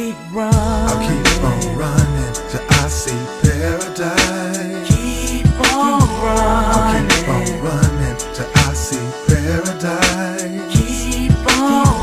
keep running. I'll keep on running till I see paradise. Keep on running. I'll keep on running till I